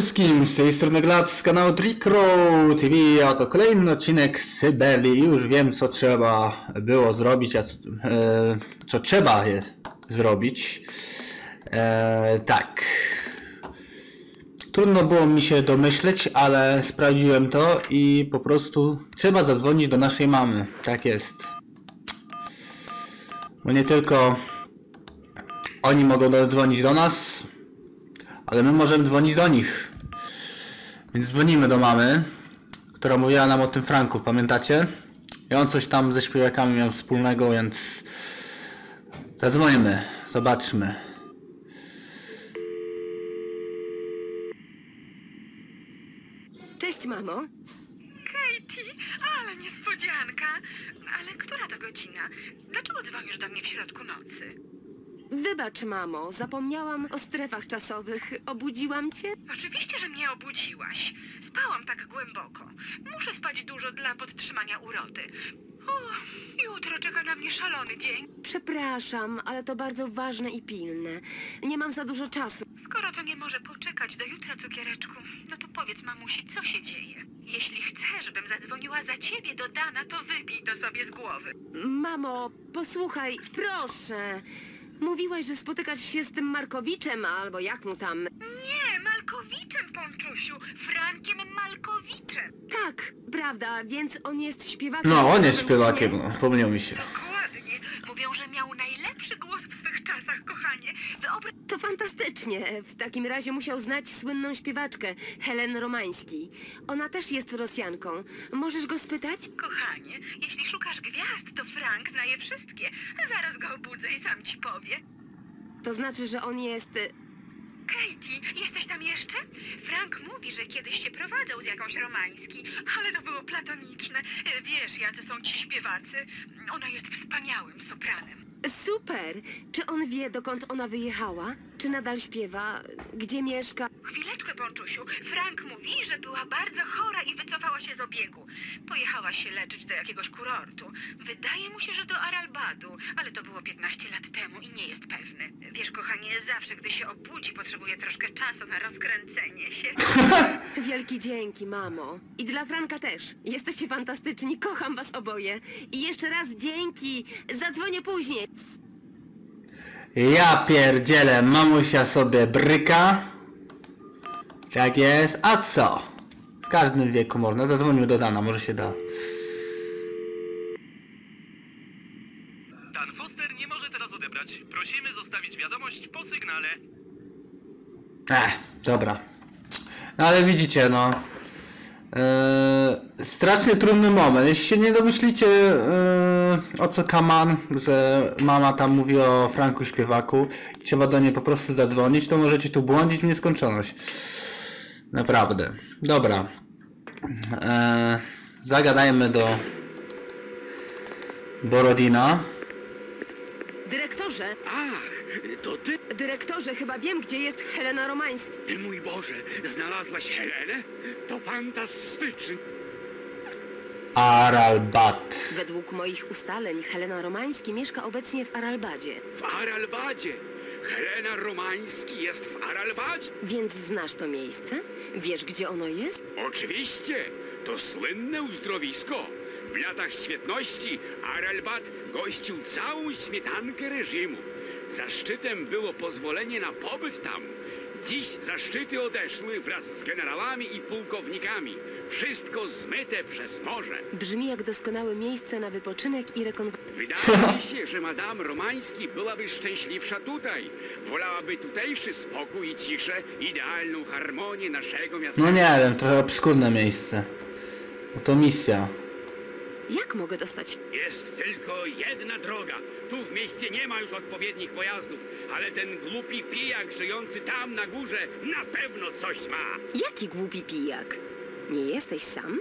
Wszystkim, z tej strony Glad z kanału Trickrow TV, a to kolejny odcinek z Syberii. Już wiem co trzeba było zrobić, a co, e, co trzeba jest zrobić. E, tak. Trudno było mi się domyśleć, ale sprawdziłem to i po prostu trzeba zadzwonić do naszej mamy. Tak jest. Bo nie tylko oni mogą zadzwonić do nas, ale my możemy dzwonić do nich. Więc dzwonimy do mamy, która mówiła nam o tym Franku, pamiętacie? I on coś tam ze śpiewakami miał wspólnego, więc zadzwonimy, zobaczmy. Cześć, mamo. Katie, ale niespodzianka. Ale która to godzina? Dlaczego dzwonisz do mnie w środku nocy? Wybacz, mamo, zapomniałam o strefach czasowych. Obudziłam cię? Oczywiście, że mnie obudziłaś. Spałam tak głęboko. Muszę spać dużo dla podtrzymania urody. O, jutro czeka na mnie szalony dzień. Przepraszam, ale to bardzo ważne i pilne. Nie mam za dużo czasu. Skoro to nie może poczekać do jutra, cukiereczku, no to powiedz mamusi, co się dzieje. Jeśli chcesz, żebym zadzwoniła za ciebie do Dana, to wybij to sobie z głowy. Mamo, posłuchaj, proszę. Mówiłaś, że spotykasz się z tym Markowiczem, albo jak mu tam. Nie, Malkowiczem, Ponczusiu. Frankiem Malkowiczem. Tak, prawda, więc on jest śpiewakiem. No, on jest śpiewakiem, no, pomniał mi się. Dokładnie. Mówią, że miał najlepszy głos kochanie. Wyobraź To fantastycznie. W takim razie musiał znać słynną śpiewaczkę, Helen Romański. Ona też jest Rosjanką. Możesz go spytać? Kochanie, jeśli szukasz gwiazd, to Frank zna je wszystkie. Zaraz go obudzę i sam ci powie. To znaczy, że on jest... y, Katie, jesteś tam jeszcze? Frank mówi, że kiedyś się prowadzał z jakąś romański, ale to było platoniczne. E, Wiesz, jacy są ci śpiewacy. Ona jest wspaniałym sopranem. Super! Czy on wie, dokąd ona wyjechała? Czy nadal śpiewa? Gdzie mieszka? Chwileczkę, Ponczusiu. Frank mówi, że była bardzo chora i wycofała się z obiegu. Pojechała się leczyć do jakiegoś kurortu. Wydaje mu się, że do Aralbadu, ale to było 15 lat temu i nie jest pewny. Wiesz, kochanie, zawsze gdy się obudzi, potrzebuje troszkę czasu na rozkręcenie się. Wielki dzięki, mamo. I dla Franka też. Jesteście fantastyczni, kocham was oboje. I jeszcze raz dzięki. Zadzwonię później. Ja pierdzielę, mamusia sobie bryka. Tak jest, a co? W każdym wieku można, zadzwonił do Dana, może się da. Dan Foster nie może teraz odebrać. Prosimy zostawić wiadomość po sygnale. Ech, dobra. No ale widzicie, no. Eee, strasznie trudny moment. Jeśli się nie domyślicie eee, o co kaman, że mama tam mówi o Franku śpiewaku i trzeba do niej po prostu zadzwonić, to możecie tu błądzić w nieskończoność. Naprawdę. Dobra. Eee, zagadajmy do Borodina. Dyrektorze, Ach, to ty? dyrektorze, chyba wiem, gdzie jest Helena Romański. Mój Boże, znalazłaś Helenę? To fantastyczne. Aralbat. Według moich ustaleń Helena Romański mieszka obecnie w Aralbadzie. W Aralbadzie. Helena Romański jest w Aralbadzie? Więc znasz to miejsce? Wiesz, gdzie ono jest? Oczywiście, to słynne uzdrowisko. W latach świetności Aralbat gościł całą śmietankę reżimu. Zaszczytem było pozwolenie na pobyt tam. Dziś zaszczyty odeszły wraz z generałami i pułkownikami. Wszystko zmyte przez morze. Brzmi jak doskonałe miejsce na wypoczynek i rekonwalescencję. Wydaje mi się, że Madame Romański byłaby szczęśliwsza tutaj. Wolałaby tutejszy spokój i ciszę, idealną harmonię naszego miasta. No nie wiem, trochę obskurne miejsce. Bo to misja. Jak mogę dostać? Jest tylko jedna droga. Tu w mieście nie ma już odpowiednich pojazdów, ale ten głupi pijak żyjący tam na górze na pewno coś ma. Jaki głupi pijak? Nie jesteś sam?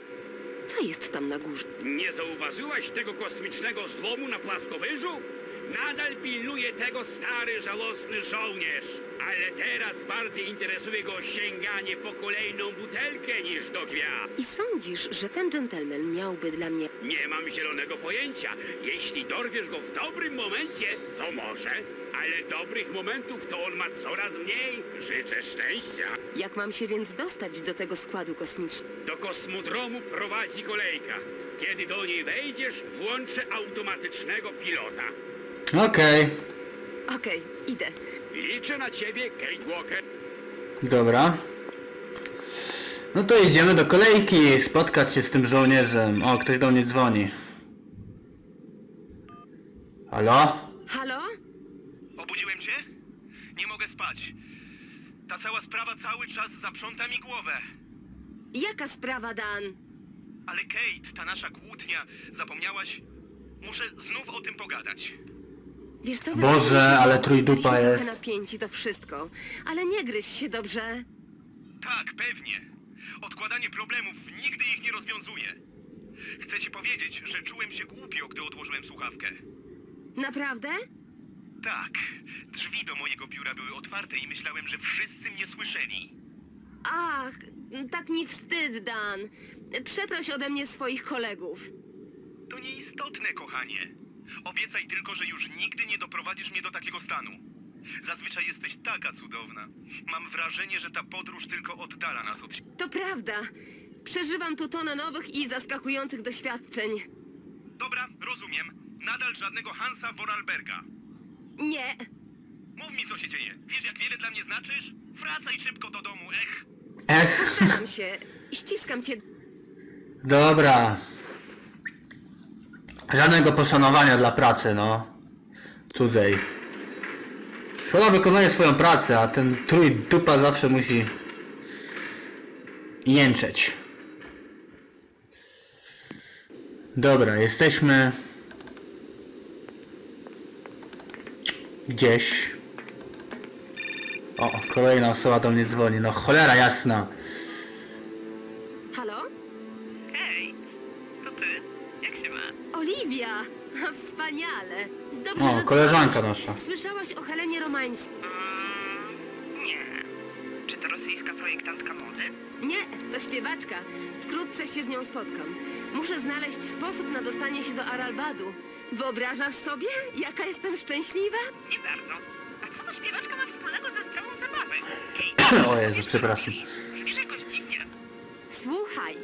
Co jest tam na górze? Nie zauważyłaś tego kosmicznego zlomu na płaskowyżu? Nadal pilnuje tego stary, żałosny żołnierz. Ale teraz bardziej interesuje go sięganie po kolejną butelkę niż do gwiazd. I sądzisz, że ten dżentelmen miałby dla mnie... Nie mam zielonego pojęcia. Jeśli dorwiesz go w dobrym momencie, to może. Ale dobrych momentów to on ma coraz mniej. Życzę szczęścia. Jak mam się więc dostać do tego składu kosmicznego? Do kosmodromu prowadzi kolejka. Kiedy do niej wejdziesz, włączę automatycznego pilota. Okej, Okej, idę. Liczę na ciebie, Kate Walker. dobra. No to idziemy do kolejki, spotkać się z tym żołnierzem. O, ktoś do mnie dzwoni. Halo? Halo? Obudziłem cię? Nie mogę spać. Ta cała sprawa cały czas zaprząta mi głowę. Jaka sprawa, Dan? Ale Kate, ta nasza kłótnia, zapomniałaś? Muszę znów o tym pogadać. Wiesz co, Boże, wydaje mi się, że ale trójdupa jest. trochę napięci, to wszystko. Ale nie gryź się, dobrze? Tak, pewnie. Odkładanie problemów nigdy ich nie rozwiązuje. Chcę ci powiedzieć, że czułem się głupio, gdy odłożyłem słuchawkę. Naprawdę? Tak, drzwi do mojego biura były otwarte i myślałem, że wszyscy mnie słyszeli. Ach, tak mi wstyd, Dan. Przeproś ode mnie swoich kolegów. To nieistotne, kochanie. Obiecaj tylko, że już nigdy nie doprowadzisz mnie do takiego stanu. Zazwyczaj jesteś taka cudowna. Mam wrażenie, że ta podróż tylko oddala nas od siebie. To prawda. Przeżywam tu tonę nowych i zaskakujących doświadczeń. Dobra, rozumiem. Nadal żadnego Hansa Vorarlberga. Nie, Mów mi, co się dzieje. Wiesz, jak wiele dla mnie znaczysz? Wracaj szybko do domu, ech. Ech, staram się. Ściskam cię. dobra. Żadnego poszanowania dla pracy, no. Cudzej. Szkoda wykonuje swoją pracę, a ten trój dupa zawsze musi jęczeć. Dobra, jesteśmy gdzieś. O, kolejna osoba do mnie dzwoni. No cholera jasna. Ma? Oliwia! Wspaniale. Dobrze, O, że koleżanka dzwonisz. nasza. Słyszałaś o Helenie Romańskiej? Mm, nie. Czy to rosyjska projektantka mody? Nie, to śpiewaczka. Wkrótce się z nią spotkam. Muszę znaleźć sposób na dostanie się do Aralbadu. Wyobrażasz sobie, jaka jestem szczęśliwa? Nie bardzo. A co to śpiewaczka ma wspólnego ze sprawą zabawy? O Jezu, przepraszam. brzmisz jakoś dziwnie. Słuchaj,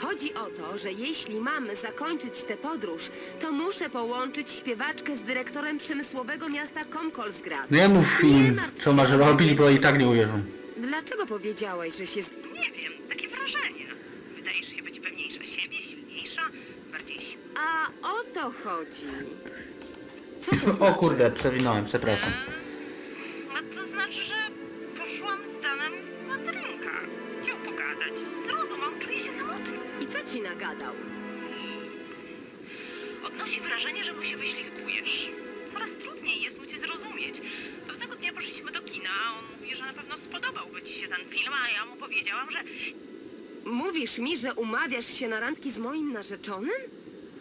chodzi o to, że jeśli mamy zakończyć tę podróż, to muszę połączyć śpiewaczkę z dyrektorem przemysłowego miasta Komkolsgrad. Nie mów im, co masz robić, bo i tak nie uwierzą. Dlaczego powiedziałeś, że się... z- Nie wiem, takie wrażenie. Wydajesz się być pewniejsza siebie, silniejsza, bardziej A o to chodzi. Co to O znaczy? kurde, przewinąłem, przepraszam. Ci nagadał? Odnosi wrażenie, że mu się wyślizgujesz. Coraz trudniej jest mu cię zrozumieć. Pewnego dnia poszliśmy do kina, a on mówi, że na pewno spodobałby ci się ten film, a ja mu powiedziałam, że Mówisz mi, że umawiasz się na randki z moim narzeczonym?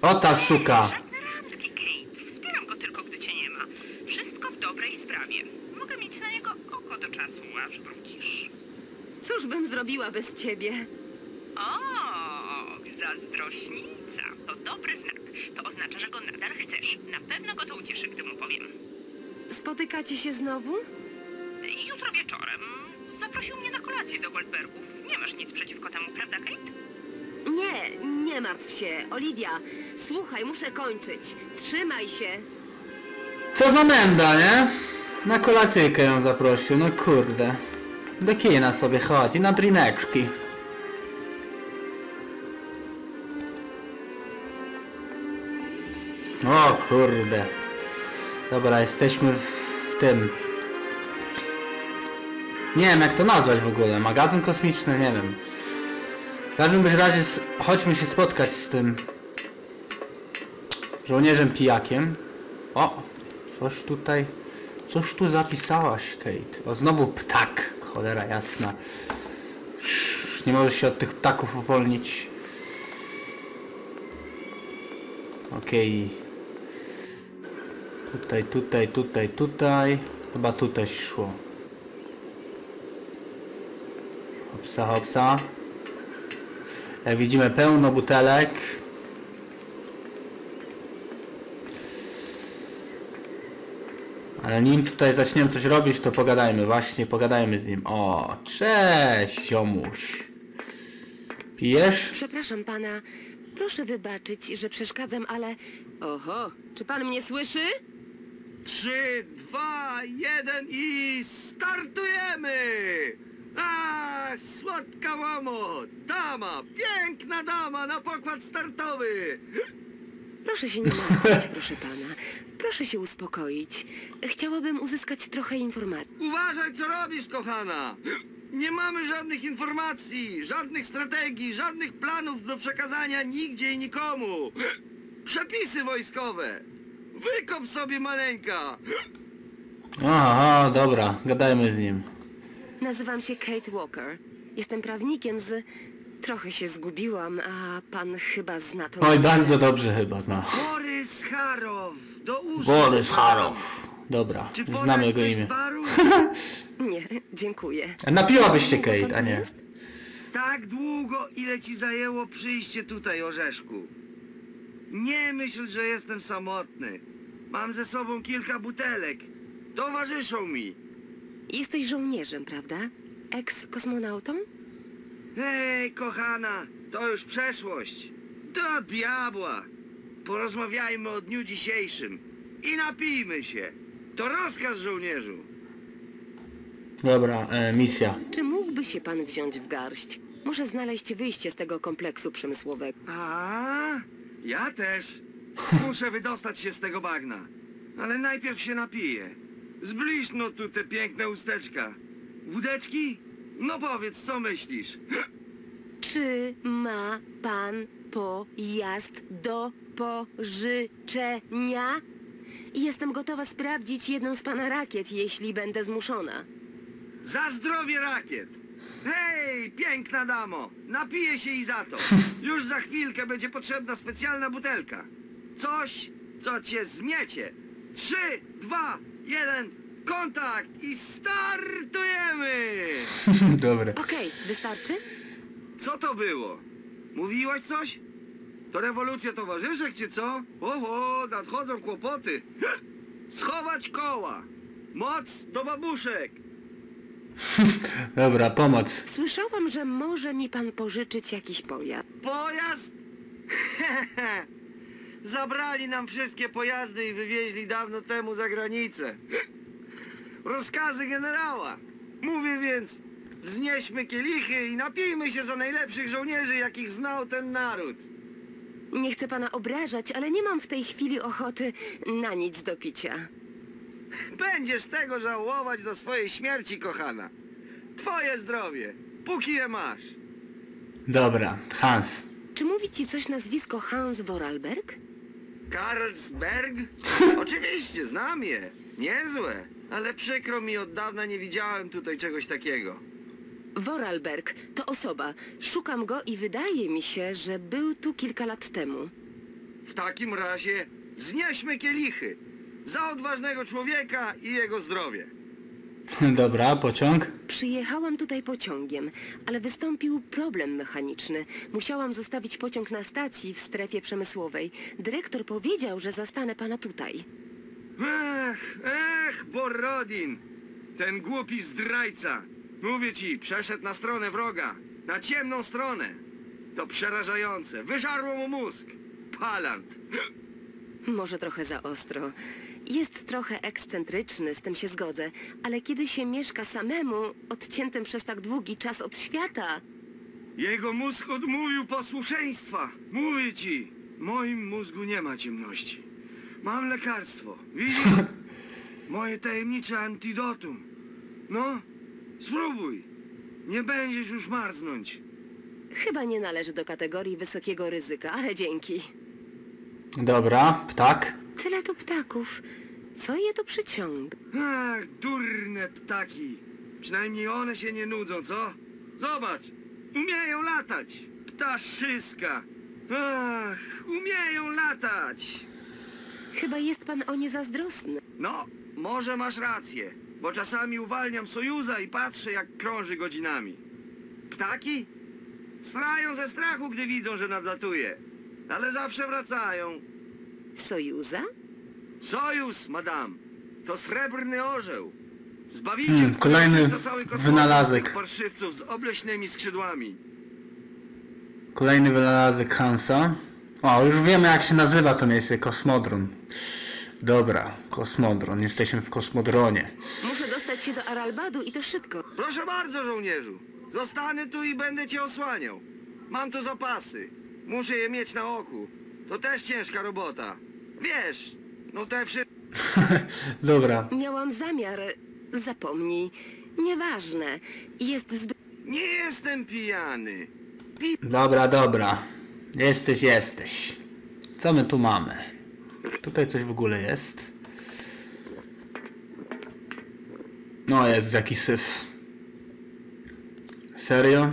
O ta suka. żadne randki, Kate. Wspieram go tylko, gdy cię nie ma. Wszystko w dobrej sprawie. Mogę mieć na niego oko do czasu, aż wrócisz. Cóż bym zrobiła bez ciebie? O, zazdrośnica. To dobry znak. To oznacza, że go nadal chcesz. Na pewno go to ucieszy, gdy mu powiem. Spotykacie się znowu? Jutro wieczorem zaprosił mnie na kolację do Goldbergów. Nie masz nic przeciwko temu, prawda, Kate? Nie, nie martw się. Oliwia, słuchaj, muszę kończyć. Trzymaj się. Co za menda, nie? Na kolacyjkę ją zaprosił, no kurde. Do kina sobie chodzi, na drineczki. Kurde. Dobra, jesteśmy w tym. Nie wiem jak to nazwać w ogóle. Magazyn kosmiczny? Nie wiem. W każdym razie chodźmy się spotkać z tym żołnierzem pijakiem. O, coś tutaj, coś tu zapisałaś, Kate. O, znowu ptak, cholera jasna. Nie możesz się od tych ptaków uwolnić. Okej. Tutaj, tutaj, tutaj, tutaj. Chyba tutaj szło. Hopsa, hopsa. Jak widzimy pełno butelek. Ale nim tutaj zaczniemy coś robić, to pogadajmy. Właśnie, pogadajmy z nim. O, cześć, ziomuś. Pijesz? Przepraszam pana, proszę wybaczyć, że przeszkadzam, ale... Oho, czy pan mnie słyszy? Trzy, dwa, jeden i startujemy! A, słodka mamo! Dama, piękna dama na pokład startowy! Proszę się nie martwić, proszę pana. Proszę się uspokoić. Chciałabym uzyskać trochę informacji. Uważaj, co robisz, kochana! Nie mamy żadnych informacji, żadnych strategii, żadnych planów do przekazania nigdzie i nikomu! Przepisy wojskowe! Wykop sobie maleńka! Aha, dobra, gadajmy z nim. Nazywam się Kate Walker. Jestem prawnikiem z... Trochę się zgubiłam, a pan chyba zna to Oj, bardzo dobrze chyba zna. Borys Harow! Do usług! Borys. Harow. Dobra, Czy znamy jego imię. Nie, dziękuję. Napiłabyś się Kate, a nie. Tak długo, ile ci zajęło przyjście tutaj, Orzeszku. Nie myśl, że jestem samotny. Mam ze sobą kilka butelek. Towarzyszą mi. Jesteś żołnierzem, prawda? Eks-kosmonautą? Hej, kochana, to już przeszłość. Do diabła. Porozmawiajmy o dniu dzisiejszym. I napijmy się. To rozkaz żołnierzu. Dobra, e, misja. Czy mógłby się pan wziąć w garść? Muszę znaleźć wyjście z tego kompleksu przemysłowego. A, ja też. Muszę wydostać się z tego bagna. Ale najpierw się napiję. Zbliż no tu te piękne usteczka. Wódeczki? No powiedz, co myślisz? Czy ma pan pojazd do pożyczenia? Jestem gotowa sprawdzić jedną z pana rakiet, jeśli będę zmuszona. Za zdrowie rakiet! Hej, piękna damo! Napiję się i za to. Już za chwilkę będzie potrzebna specjalna butelka. Coś, co cię zmiecie. Trzy, dwa, jeden, kontakt i startujemy! Dobra. Okej, wystarczy? Co to było? Mówiłaś coś? To rewolucja towarzyszek, czy co? Oho, nadchodzą kłopoty. Schować koła. Moc do babuszek. Dobra, pomoc. Słyszałam, że może mi pan pożyczyć jakiś pojazd. Pojazd? Zabrali nam wszystkie pojazdy i wywieźli dawno temu za granicę. Rozkazy generała. Mówię więc, wznieśmy kielichy i napijmy się za najlepszych żołnierzy, jakich znał ten naród. Nie chcę pana obrażać, ale nie mam w tej chwili ochoty na nic do picia. Będziesz tego żałować do swojej śmierci, kochana. Twoje zdrowie, póki je masz. Dobra, Hans. Czy mówi ci coś nazwisko Hans Vorarlberg? Karlsberg? Oczywiście, znam je. Niezłe. Ale przykro mi, od dawna nie widziałem tutaj czegoś takiego. Vorarlberg to osoba. Szukam go i wydaje mi się, że był tu kilka lat temu. W takim razie wznieśmy kielichy. Za odważnego człowieka i jego zdrowie. Dobra, pociąg. Przyjechałam tutaj pociągiem, ale wystąpił problem mechaniczny. Musiałam zostawić pociąg na stacji w strefie przemysłowej. Dyrektor powiedział, że zastanę pana tutaj. Ech, ech, Borodin! Ten głupi zdrajca. Mówię ci, przeszedł na stronę wroga. Na ciemną stronę. To przerażające. Wyżarło mu mózg. Palant. Może trochę za ostro. Jest trochę ekscentryczny, z tym się zgodzę, ale kiedy się mieszka samemu, odciętym przez tak długi czas od świata, Jego mózg odmówił posłuszeństwa. Mówię ci, w moim mózgu nie ma ciemności. Mam lekarstwo. Widzisz? Moje tajemnicze antidotum. No, spróbuj. Nie będziesz już marznąć. chyba nie należy do kategorii wysokiego ryzyka, ale dzięki. Dobra, ptak. Tyle tu ptaków. Co je tu przyciąga? Ach, durne ptaki. Przynajmniej one się nie nudzą, co? Zobacz, umieją latać. Ptaszyska. Ach, umieją latać. Chyba jest pan o nie zazdrosny. No, może masz rację, bo czasami uwalniam Sojuza i patrzę, jak krąży godzinami. Ptaki? Strają ze strachu, gdy widzą, że nadlatuje. Ale zawsze wracają. Sojuza? Sojus, madam, to srebrny orzeł. Zbawiciel, Hmm, kolejny cały kosmos wynalazek. tych parszywców z obleśnymi skrzydłami. Kolejny wynalazek Hansa. O, już wiemy jak się nazywa to miejsce, Kosmodron. Dobra, Kosmodron. Jesteśmy w Kosmodronie. Muszę dostać się do Aralbadu i to szybko. Proszę bardzo, żołnierzu. Zostanę tu i będę cię osłaniał. Mam tu zapasy. Muszę je mieć na oku. To też ciężka robota. Wiesz, no te wszystkie... Dobra. Miałam zamiar. Zapomnij. Nieważne. Jest zbyt... Nie jestem pijany. Dobra, dobra. Jesteś, jesteś. Co my tu mamy? Tutaj coś w ogóle jest. No, jest jakiś syf. Serio?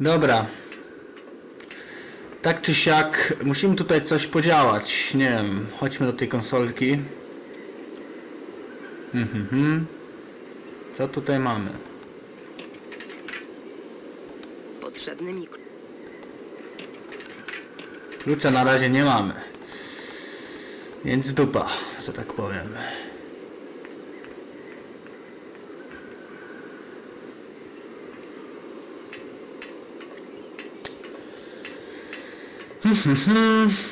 Dobra. Tak czy siak, musimy tutaj coś podziałać. Nie wiem, chodźmy do tej konsolki. Mhm, mhm. Co tutaj mamy? Potrzebny mi... kl- Klucza na razie nie mamy. Więc dupa, że tak powiem.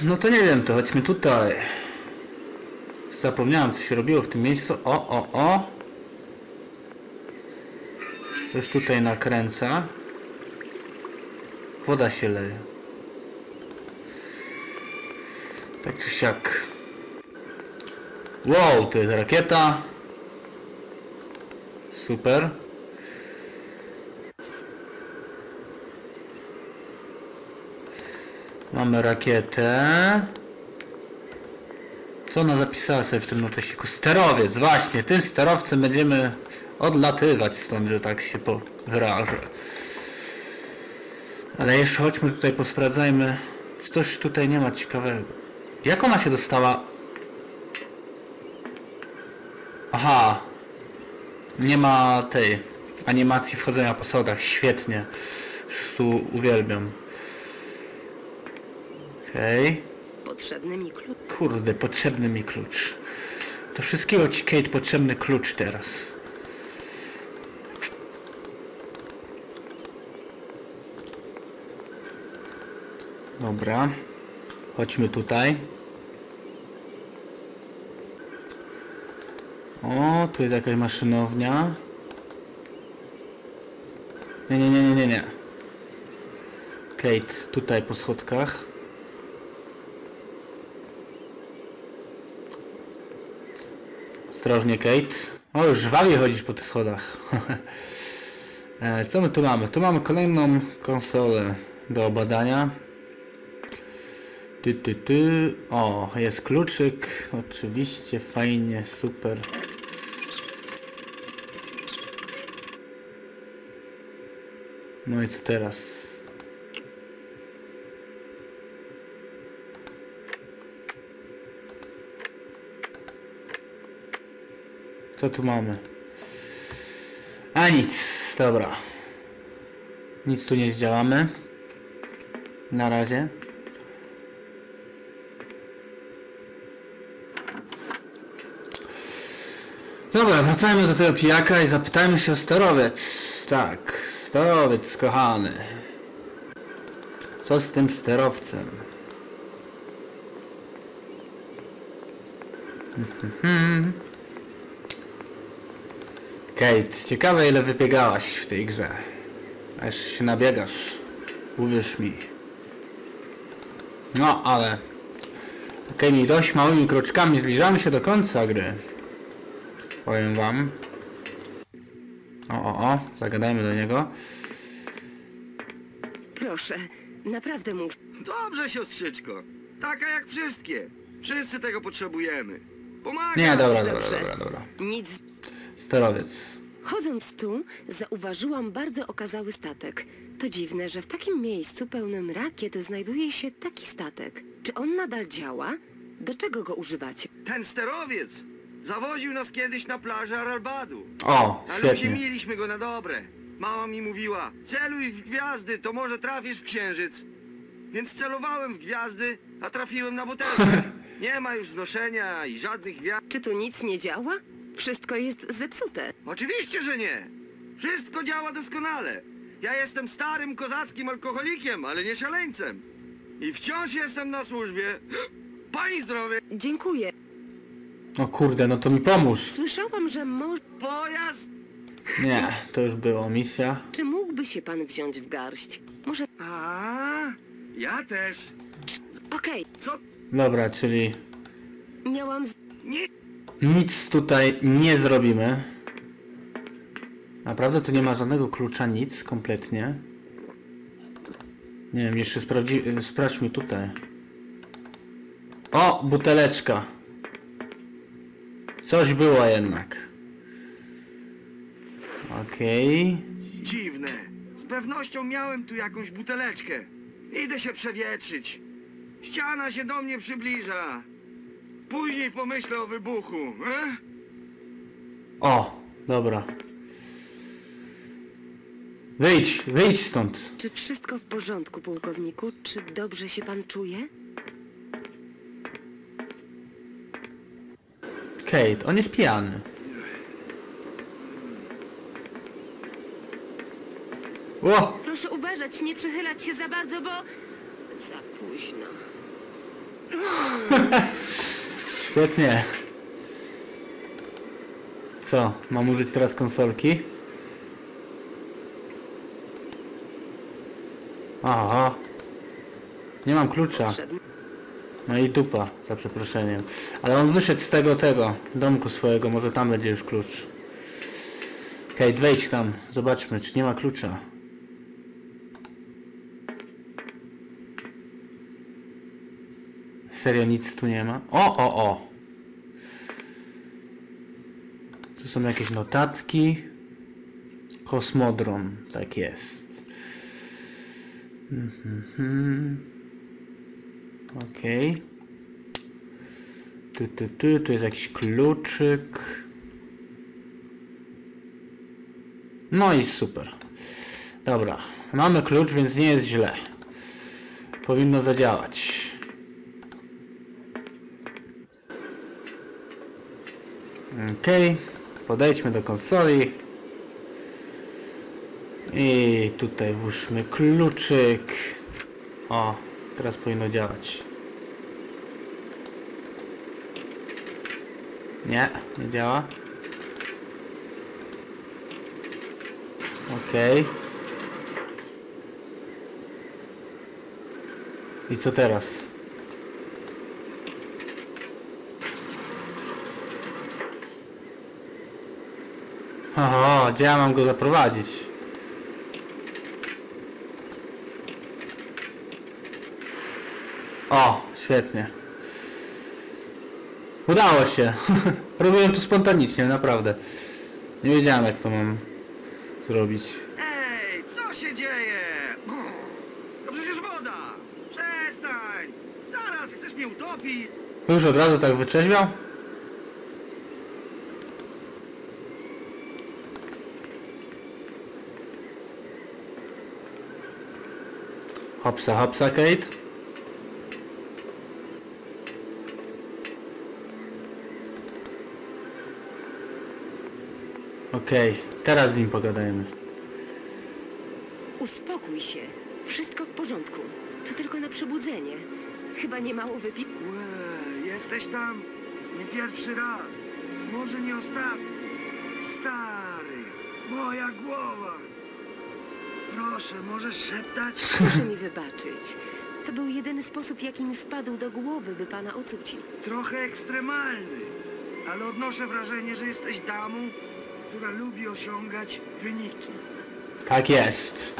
No to nie wiem, to chodźmy tutaj. Zapomniałem co się robiło w tym miejscu. O, o, o. Coś tutaj nakręca. Woda się leje. Tak czy siak. Wow, to jest rakieta. Super. Mamy rakietę. Co ona zapisała sobie w tym notesiku? Sterowiec, właśnie. Tym sterowcem będziemy odlatywać stąd, że tak się po wyrażę. Ale jeszcze chodźmy tutaj, posprawdzajmy. Czy coś tutaj nie ma ciekawego. Jak ona się dostała? Aha. Nie ma tej animacji wchodzenia po schodach. Świetnie. Tu uwielbiam. Okej. Potrzebny mi klucz. Kurde, potrzebny mi klucz. Do wszystkiego ci Kate potrzebny klucz teraz. Dobra. Chodźmy tutaj. O, tu jest jakaś maszynownia. Nie, nie, nie, nie, nie, nie. Kate, tutaj po schodkach. Ostrożnie, Kate. O, już żwawie chodzisz po tych schodach. E, Co my tu mamy? Tu mamy kolejną konsolę do badania. Ty, ty, ty. O, jest kluczyk. Oczywiście, fajnie, super. No i co teraz? Co tu mamy? A nic, dobra. Nic tu nie zdziałamy. Na razie. Dobra, wracajmy do tego pijaka i zapytajmy się o sterowiec. Tak, sterowiec kochany. Co z tym sterowcem? Mhm. Kate, ciekawe ile wybiegałaś w tej grze. A jeszcze się nabiegasz. Uwierz mi. No, ale... Takimi dość małymi kroczkami zbliżamy się do końca gry. Powiem wam. O, o, o, zagadajmy do niego. Proszę. Naprawdę muszę. Dobrze, siostrzyczko. Taka jak wszystkie. Wszyscy tego potrzebujemy. Pomaga. Nie, dobra, dobra, Dobrze. dobra, dobra. Nic. Sterowiec. Chodząc tu, zauważyłam bardzo okazały statek. To dziwne, że w takim miejscu pełnym rakiet znajduje się taki statek. Czy on nadal działa? Do czego go używacie? Ten sterowiec zawoził nas kiedyś na plażę Aralbadu. O, Ale świetnie. uziemiliśmy go na dobre. Mama mi mówiła, celuj w gwiazdy, to może trafisz w księżyc. Więc celowałem w gwiazdy, a trafiłem na butelkę. Nie ma już znoszenia i żadnych gwiazd. Czy tu nic nie działa? Wszystko jest zepsute. Oczywiście, że nie. Wszystko działa doskonale. Ja jestem starym kozackim alkoholikiem, ale nie szaleńcem. I wciąż jestem na służbie. Pani zdrowie. Dziękuję. O kurde, no to mi pomóż. Słyszałam, że może... Pojazd. Nie, to już było misja. Czy mógłby się pan wziąć w garść? Może... A, ja też. Okej, Co? Dobra, czyli miałam... Z... Nie. Nic tutaj nie zrobimy. Naprawdę tu nie ma żadnego klucza, nic kompletnie. Nie wiem, jeszcze sprawdzi... sprawdź mi tutaj. O, buteleczka. Coś było jednak. Okej. Dziwne. Z pewnością miałem tu jakąś buteleczkę. Idę się przewietrzyć. Ściana się do mnie przybliża. Później pomyślę o wybuchu. E? O, dobra. Wyjdź, wyjdź stąd. Czy wszystko w porządku, pułkowniku? Czy dobrze się pan czuje? Kate, on jest pijany. O! Proszę uważać, nie przechylać się za bardzo, bo... Za późno. Świetnie. Co, mam użyć teraz konsolki? Aha. Nie mam klucza. No i dupa, za przeproszeniem. Ale on wyszedł z tego, tego, domku swojego, może tam będzie już klucz. Kate, wejdź tam, zobaczmy, czy nie ma klucza. Serio, nic tu nie ma? O, o, o! Tu są jakieś notatki. Kosmodrom, tak jest. Mhm. Okej. Tu, tu, tu, tu jest jakiś kluczyk. No i super. Dobra, mamy klucz, więc nie jest źle. Powinno zadziałać. Okej, podejdźmy do konsoli. I tutaj włóżmy kluczyk. O, teraz powinno działać. Nie, nie działa. Okej. I co teraz? Oho, gdzie ja mam go zaprowadzić? O, świetnie. Udało się. Robiłem to spontanicznie, naprawdę. Nie wiedziałem jak to mam zrobić. Ej, co się dzieje? To przecież woda. Przestań. Zaraz chcesz mnie utopić. Już od razu tak wyczeźwiał? Hopsa, hopsa, Kate. Okej, teraz z nim pogadajmy. Uspokój się. Wszystko w porządku. To tylko na przebudzenie. Chyba nie mało wypi... Łe, jesteś tam nie pierwszy raz. Może nie ostatni. Stary, moja głowa. Proszę, możesz szeptać? Proszę mi wybaczyć. To był jedyny sposób, jaki mi wpadł do głowy, by pana ocucić. Trochę ekstremalny, ale odnoszę wrażenie, że jesteś damą, która lubi osiągać wyniki. Tak jest.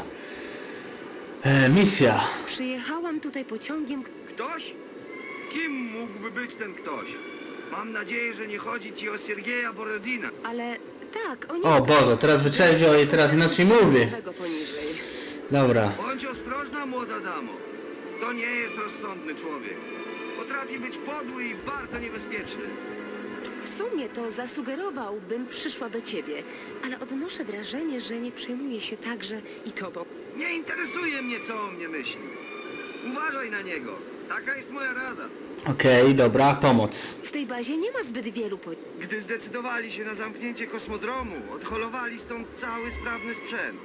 E, misja. Przyjechałam tutaj pociągiem, Ktoś? Kim mógłby być ten ktoś? Mam nadzieję, że nie chodzi ci o Siergieja Borodina. ale tak, o. O Boże, teraz wyczerwiał i teraz inaczej mówi. Poniżej. Dobra. Bądź ostrożna, młoda damo. To nie jest rozsądny człowiek. potrafi być podły i bardzo niebezpieczny. W sumie to zasugerował, bym przyszła do ciebie, ale odnoszę wrażenie, że nie przejmuje się także i tobą. Nie interesuje mnie, co o mnie myśli. Uważaj na niego. Taka jest moja rada. Okej, dobra, pomoc. W tej bazie nie ma zbyt wielu po... Gdy zdecydowali się na zamknięcie kosmodromu, odholowali stąd cały sprawny sprzęt.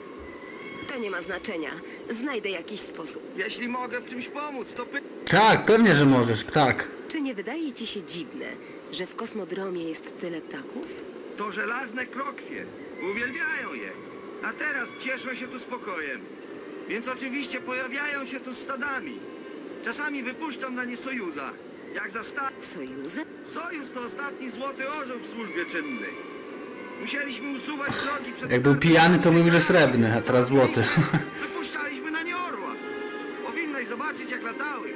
To nie ma znaczenia. Znajdę jakiś sposób. Jeśli mogę w czymś pomóc, to py... Tak, pewnie, że możesz, tak. Czy nie wydaje ci się dziwne, że w kosmodromie jest tyle ptaków? To żelazne krokwie. Uwielbiają je. A teraz cieszą się tu spokojem. Więc oczywiście pojawiają się tu stadami. Czasami wypuszczam na nie sojuza. Jak za sta... Sojuzy? Sojuz to ostatni złoty orzeł w służbie czynnej. Musieliśmy usuwać drogi przed... Jak był pijany, to mówił, że srebrny, a teraz złoty. Wypuszczaliśmy na nie orła. Powinnaś zobaczyć, jak latały.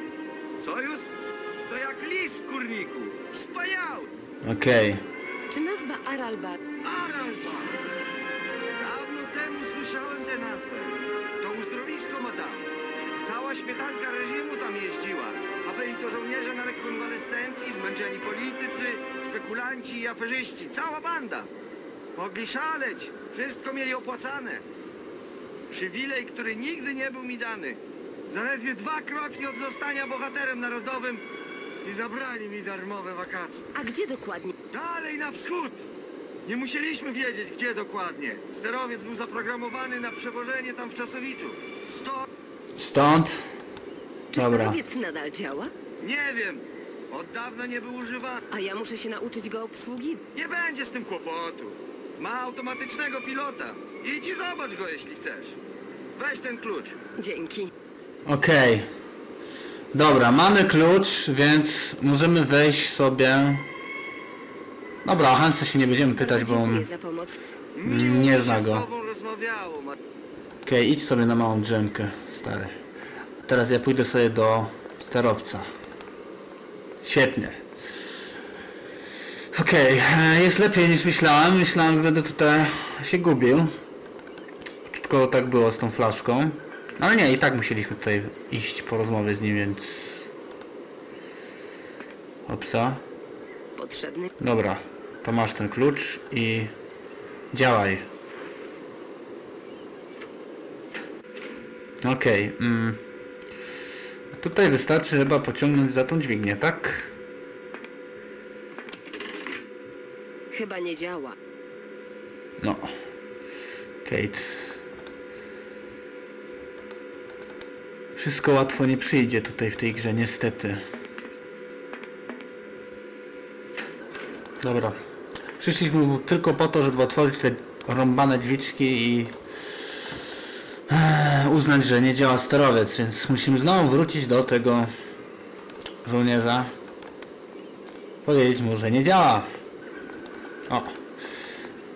Sojus to jak lis w kurniku. Wspaniały. Okej. Czy nazwa Aralbar Aralba. Dawno temu słyszałem tę nazwę. To uzdrowisko, madam. Cała śmietanka reżimu tam jeździła. A byli to żołnierze na rekonwalescencji, zmęczeni politycy, spekulanci i aferzyści. Cała banda. Mogli szaleć. Wszystko mieli opłacane. Przywilej, który nigdy nie był mi dany. Zaledwie dwa kroki od zostania bohaterem narodowym i zabrali mi darmowe wakacje. A gdzie dokładnie? Dalej na wschód! Nie musieliśmy wiedzieć, gdzie dokładnie. Sterowiec był zaprogramowany na przewożenie tam wczasowiczów. Sto... Stąd. Czy Dobra. sterowiec nadal działa? Nie wiem. Od dawna nie był używany. A ja muszę się nauczyć go obsługiwać. Nie będzie z tym kłopotu. Ma automatycznego pilota. Idź i zobacz go, jeśli chcesz. Weź ten klucz. Dzięki. Okej. Dobra, mamy klucz, więc możemy wejść sobie... Dobra, o Hansa się nie będziemy pytać, bo on... Dziękuję za pomoc. Miło Nie mi się zna z go. tobą rozmawiało, ma... Okej, idź sobie na małą drzemkę, stary. Teraz ja pójdę sobie do sterowca. Świetnie. Okej, e, jest lepiej niż myślałem. Myślałem, że będę tutaj się gubił. Tylko tak było z tą flaszką. Ale nie, i tak musieliśmy tutaj iść po rozmowie z nim, więc... Opsa. Potrzebny. Dobra, to masz ten klucz i działaj. Okej. mm. Tutaj wystarczy chyba pociągnąć za tą dźwignię, tak? Chyba nie działa. No. Kate. Wszystko łatwo nie przyjdzie tutaj w tej grze, niestety. Dobra. Przyszliśmy tylko po to, żeby otworzyć te rąbane drzwiczki i Eee, uznać, że nie działa sterowiec, więc musimy znowu wrócić do tego żołnierza. Powiedzieć mu, że nie działa. O.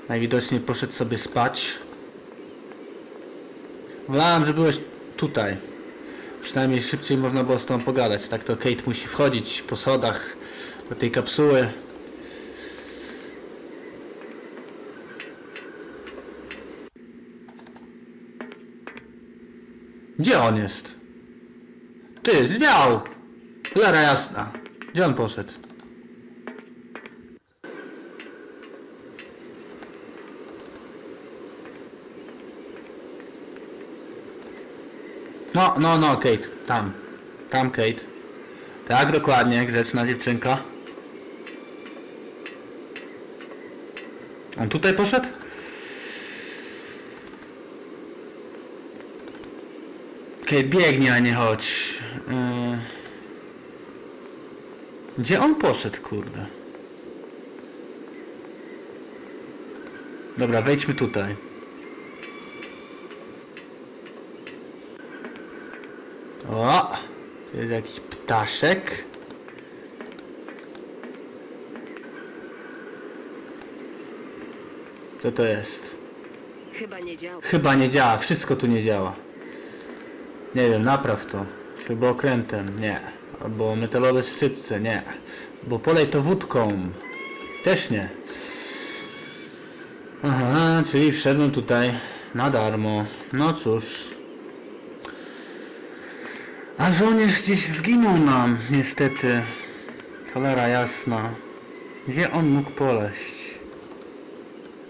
Najwidoczniej poszedł sobie spać. Wolałem, że byłeś tutaj. Przynajmniej szybciej można było z tobą pogadać. Tak to Kate musi wchodzić po schodach do tej kapsuły. Gdzie on jest? Ty, zwiał! Cholera jasna. Gdzie on poszedł? No, no, no, Kate, tam. Tam, Kate. Tak, dokładnie, grzeczna dziewczynka. On tutaj poszedł? Kate, biegnie, a nie chodź. Yy... Gdzie on poszedł, kurde? Dobra, wejdźmy tutaj. O! Tu jest jakiś ptaszek. Co to jest? Chyba nie działa. Chyba nie działa, wszystko tu nie działa. Nie wiem, napraw to. Śrubokrętem, nie. Albo metalowe skrzypce, nie. Bo polej to wódką. Też nie. Aha, czyli wszedłem tutaj na darmo. No cóż. A żołnierz gdzieś zginął nam, niestety. Cholera jasna. Gdzie on mógł poleść?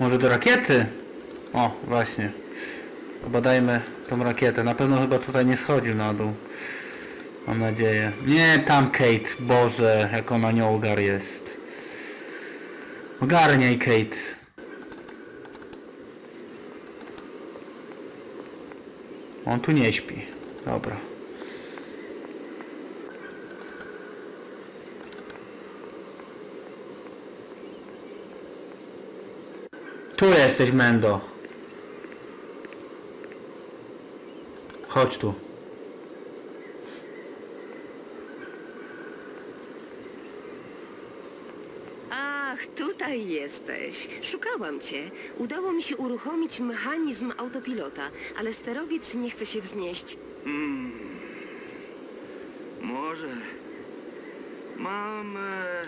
Może do rakiety? O, właśnie. Badajmy tą rakietę. Na pewno chyba tutaj nie schodził na dół. Mam nadzieję. Nie, tam Kate. Boże, jak ona ogar jest. Ogarniaj, Kate. On tu nie śpi. Dobra. Tu jesteś, Mendo. Chodź tu. Ach, tutaj jesteś. Szukałam cię. Udało mi się uruchomić mechanizm autopilota, ale sterowiec nie chce się wznieść. Może. Mam e,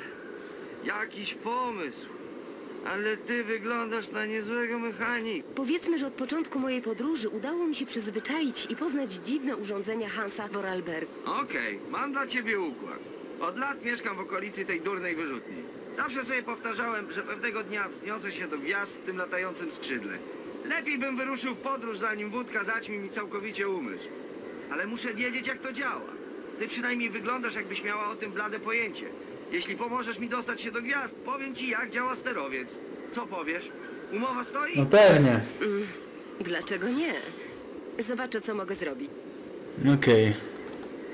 jakiś pomysł. Ale ty wyglądasz na niezłego mechanika. Powiedzmy, że od początku mojej podróży udało mi się przyzwyczaić i poznać dziwne urządzenia Hansa Vorarlberg. Okej, mam dla ciebie układ. Od lat mieszkam w okolicy tej durnej wyrzutni. Zawsze sobie powtarzałem, że pewnego dnia wzniosę się do gwiazd w tym latającym skrzydle. Lepiej bym wyruszył w podróż, zanim wódka zaćmi mi całkowicie umysł. Ale muszę wiedzieć, jak to działa. Ty przynajmniej wyglądasz, jakbyś miała o tym blade pojęcie. Jeśli pomożesz mi dostać się do gwiazd, powiem ci, jak działa sterowiec. Co powiesz? Umowa stoi? No pewnie. Dlaczego nie? Zobaczę, co mogę zrobić. Okej.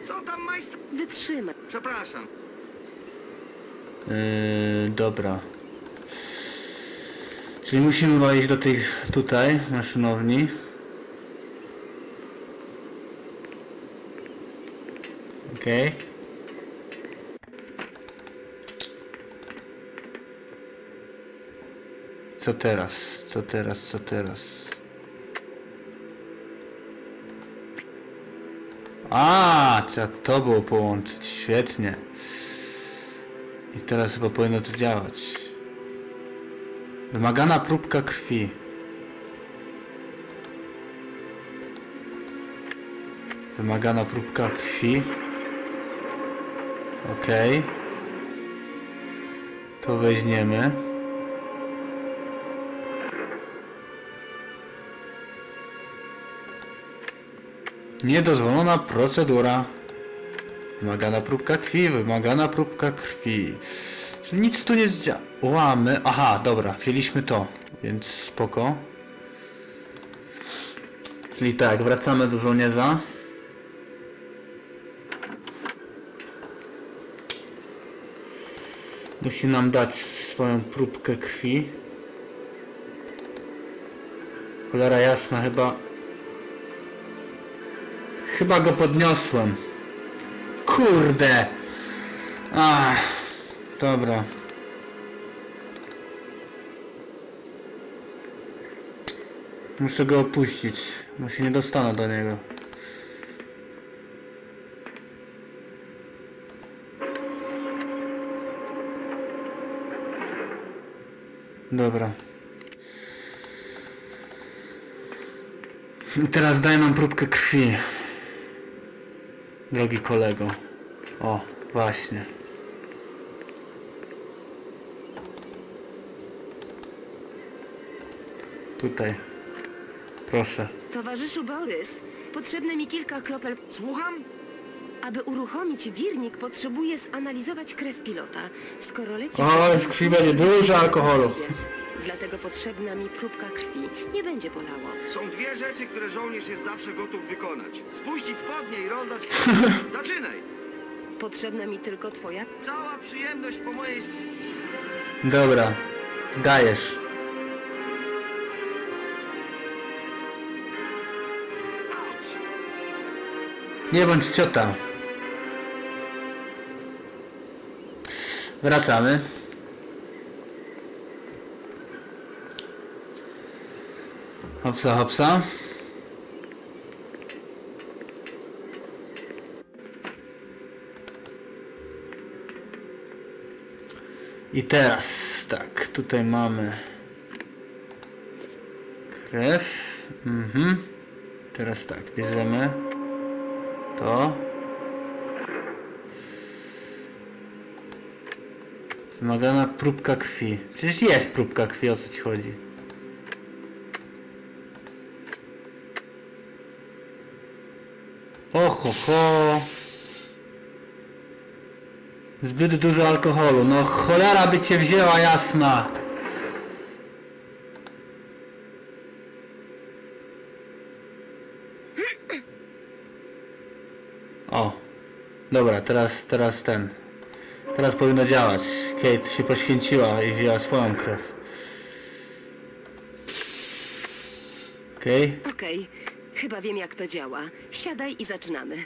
Co tam, majster? Wytrzymaj. Przepraszam. Yy, dobra. Czyli musimy wejść do tej tutaj maszynowni. Okej. Co teraz? Co teraz? Co teraz? A, trzeba to było połączyć. Świetnie. I teraz chyba powinno to działać. Wymagana próbka krwi. Wymagana próbka krwi. Okej. To weźmiemy. Niedozwolona procedura. Wymagana próbka krwi, wymagana próbka krwi. Nic tu nie zdziałamy. Aha, dobra, wzięliśmy to, więc spoko. Czyli tak, wracamy do żołnierza. Musi nam dać swoją próbkę krwi. Cholera jasna, chyba... Chyba go podniosłem. Kurde. Ach, dobra. Muszę go opuścić, bo się nie dostanę do niego. Dobra. I teraz daj nam próbkę krwi. Drogi kolego. O, właśnie. Tutaj. Proszę. Towarzyszu Borys, potrzebne mi kilka kropel. Słucham? Aby uruchomić wirnik, potrzebuję zanalizować krew pilota. Skoro leci... Oj, w krwi będzie dużo alkoholu. Dlatego potrzebna mi próbka krwi. Nie będzie bolało. Są dwie rzeczy, które żołnierz jest zawsze gotów wykonać. Spuścić spodnie i rozdać... Zaczynaj! Potrzebna mi tylko twoja... Cała przyjemność po mojej. Dobra. Dajesz. Nie bądź ciota. Wracamy. Hopsa, hopsa. I teraz, tak, tutaj mamy krew. Mhm. Teraz tak, bierzemy to. Wymagana próbka krwi. Przecież jest próbka krwi, o co ci chodzi. Oho, ho. Zbyt dużo alkoholu. No cholera by cię wzięła jasna. O. Dobra, teraz, teraz ten. Teraz powinno działać. Kate się poświęciła i wzięła swoją krew. Okej. Okej, chyba wiem jak to działa. Siadaj i zaczynamy.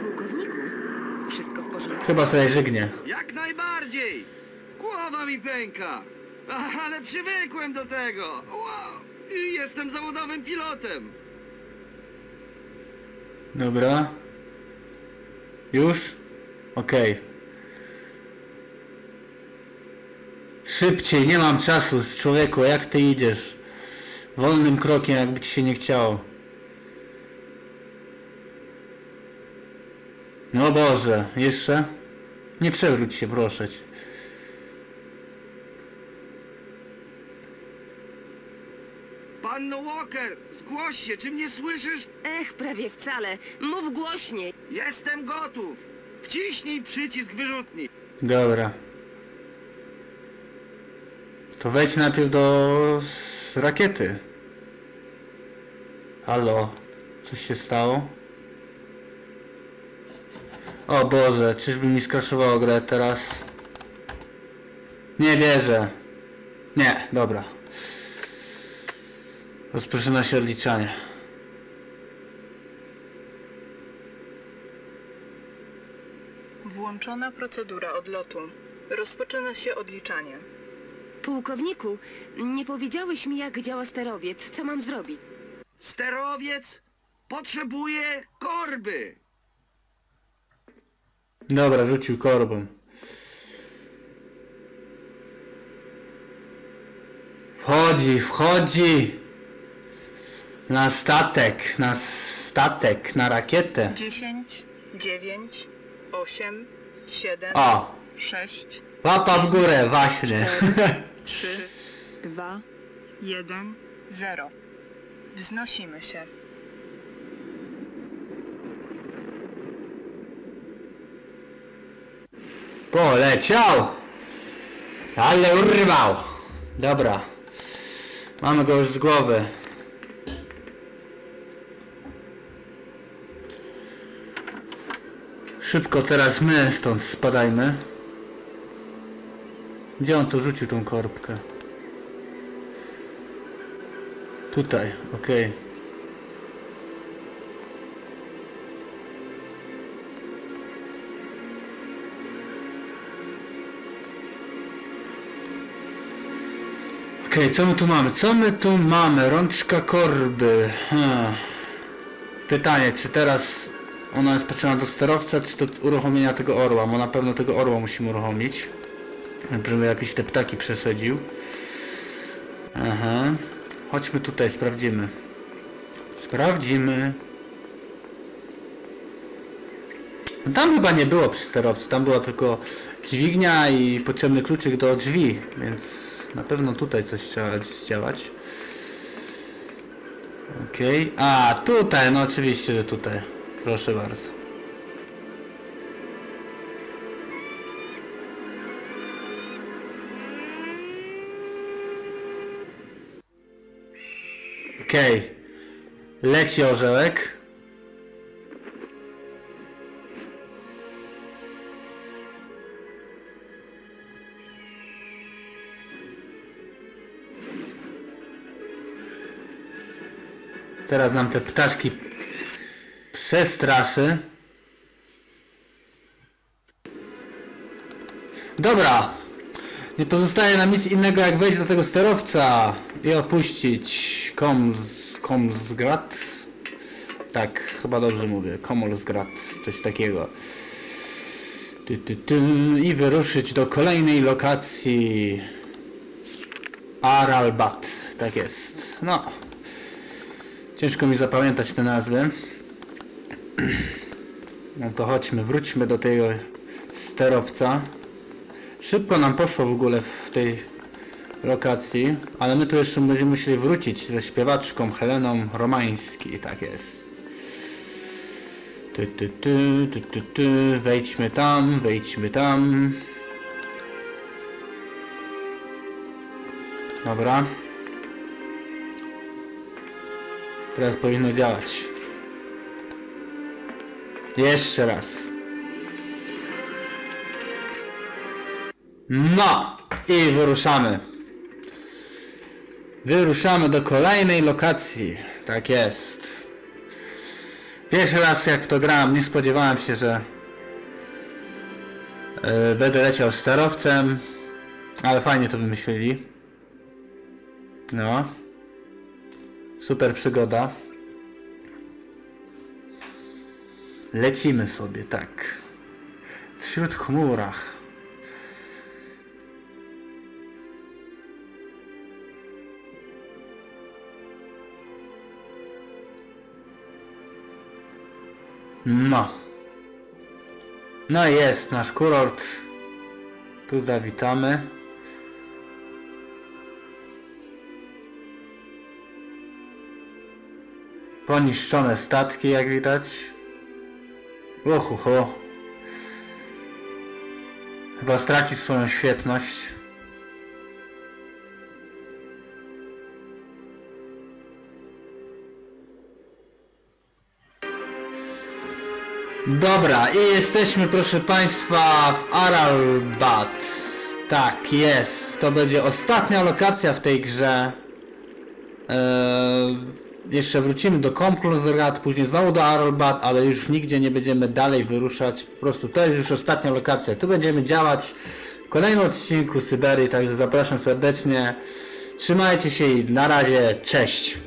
Pułkowniku, wszystko w porządku. Chyba sobie żygnie. Jak najbardziej! Głowa mi pęka! Ale przywykłem do tego! Wow! I Jestem zawodowym pilotem! Dobra. Już? Okej. Szybciej, nie mam czasu, człowieku, jak ty idziesz? Wolnym krokiem, jakby ci się nie chciało. No Boże, jeszcze? Nie przewróć się, proszę cię. Panno Walker, zgłoś się, czy mnie słyszysz? Ech, prawie wcale. Mów głośniej. Jestem gotów! Wciśnij przycisk wyrzutni! Dobra. To wejdź najpierw do s- rakiety. Halo, coś się stało? O Boże, czyżby mi skraszowało grę teraz? Nie wierzę. Nie, dobra. Rozpoczyna się odliczanie. Włączona procedura odlotu. Rozpoczyna się odliczanie. Pułkowniku, nie powiedziałeś mi jak działa sterowiec. Co mam zrobić? Sterowiec potrzebuje korby! Dobra, rzucił korbą. Wchodzi, wchodzi! Na statek, na statek, na rakietę. 10, 9, 8, 7, O, 6, łapa w górę, właśnie. 3, 2, 1, 0. Wznosimy się. Poleciał! Ale urwał! Dobra. Mamy go już z głowy. Szybko teraz my stąd spadajmy. Gdzie on tu rzucił tą korbkę? Tutaj, okej. Okej, co my tu mamy? Co my tu mamy? Rączka korby. Hmm. Pytanie, czy teraz ona jest potrzebna do sterowca, czy do uruchomienia tego orła? Bo na pewno tego orła musimy uruchomić. Żeby jakieś te ptaki przesadził. Aha. Chodźmy tutaj, sprawdzimy. Sprawdzimy. Tam chyba nie było przy sterowcu, tam była tylko dźwignia i potrzebny kluczyk do drzwi, więc na pewno tutaj coś trzeba zdziałać. Okej, a tutaj, no oczywiście, że tutaj. Proszę bardzo. Okej, leci orzełek. Teraz nam te ptaszki przestraszy. Dobra. Nie pozostaje nam nic innego jak wejść do tego sterowca i opuścić Koms, Komsgrad. Tak, chyba dobrze mówię. Komolsgrad, coś takiego. Ty, ty, ty, I wyruszyć do kolejnej lokacji. Aralbat, tak jest. No, Ciężko mi zapamiętać te nazwy. No to chodźmy, wróćmy do tego sterowca. Szybko nam poszło w ogóle w tej lokacji, ale my tu jeszcze będziemy musieli wrócić ze śpiewaczką Heleną Romański, tak jest. Ty, ty, ty, ty, ty, ty. Wejdźmy tam, wejdźmy tam. Dobra. Teraz powinno działać. Jeszcze raz. No i wyruszamy. Wyruszamy do kolejnej lokacji. Tak jest. Pierwszy raz jak to grałem, nie spodziewałem się, że yy, będę leciał sterowcem, ale fajnie to wymyślili. No. Super przygoda. Lecimy sobie, tak. Wśród chmurach. No. No jest nasz kurort. Tu zawitamy. Poniszczone statki, jak widać. Ohuho. Chyba straci swoją świetność. Dobra, i jesteśmy, proszę Państwa, w Aralbat. Tak, jest. To będzie ostatnia lokacja w tej grze. Eee, jeszcze wrócimy do Komplozrat, później znowu do Aralbat, ale już nigdzie nie będziemy dalej wyruszać. Po prostu to jest już ostatnia lokacja. Tu będziemy działać w kolejnym odcinku Syberii, także zapraszam serdecznie. Trzymajcie się i na razie, cześć!